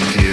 confused.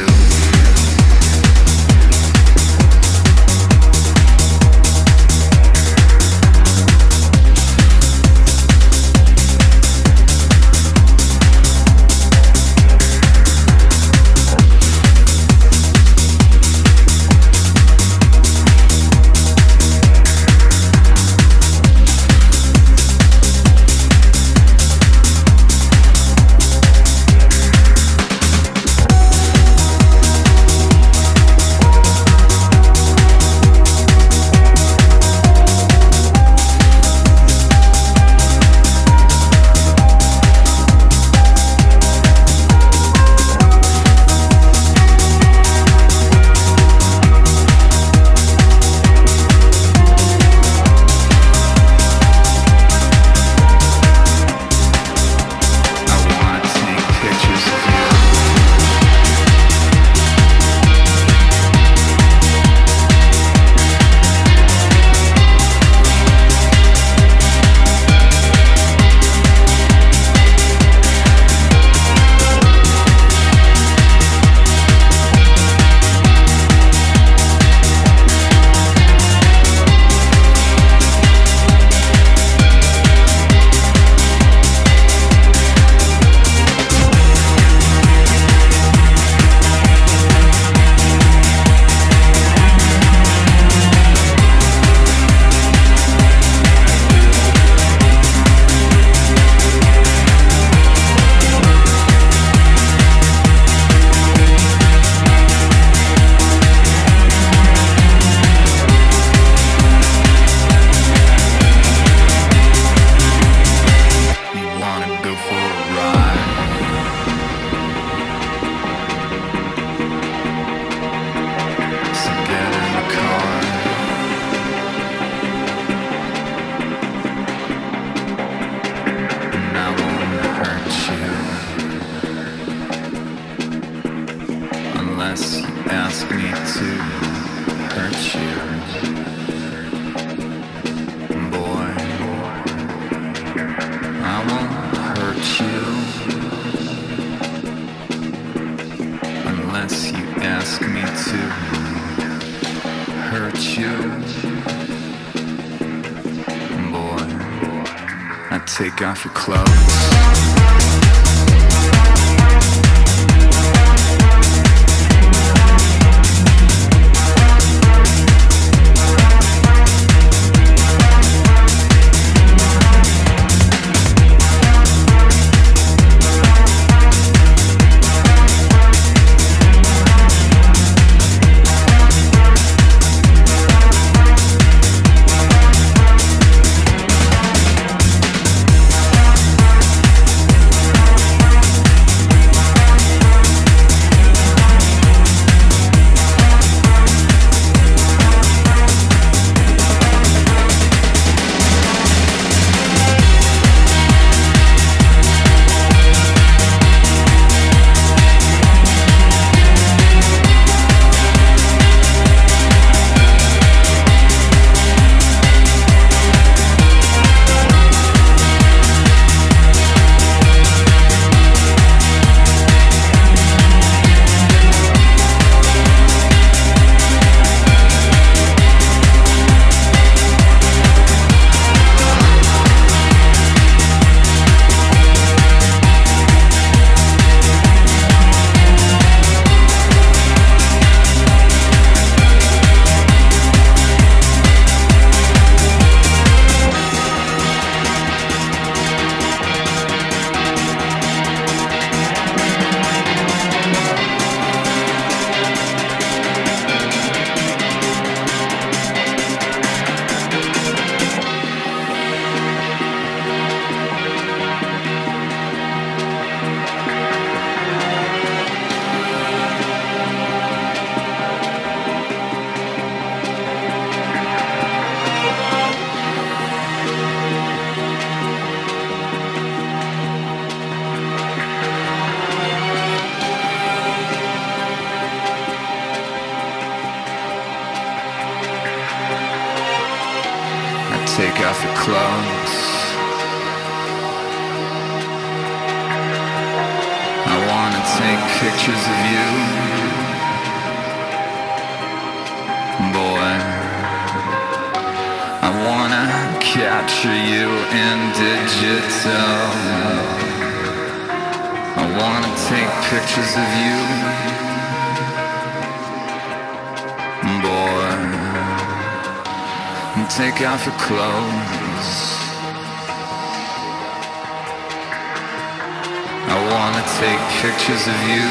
right. To hurt you. Boy, I take off your clothes. Take off your clothes. I wanna take pictures of you, boy. I wanna capture you in digital. I wanna take pictures of you, and take off your clothes. I wanna take pictures of you,